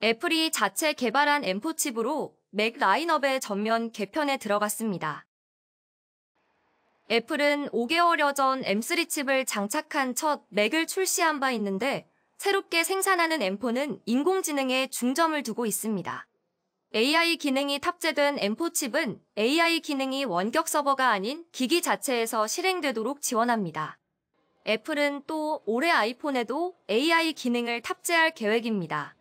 애플이 자체 개발한 M4 칩으로 맥 라인업의 전면 개편에 들어갔습니다. 애플은 5개월여 전 M3 칩을 장착한 첫 맥을 출시한 바 있는데 새롭게 생산하는 M4는 인공지능에 중점을 두고 있습니다. AI 기능이 탑재된 M4 칩은 AI 기능이 원격 서버가 아닌 기기 자체에서 실행되도록 지원합니다. 애플은 또 올해 아이폰에도 AI 기능을 탑재할 계획입니다.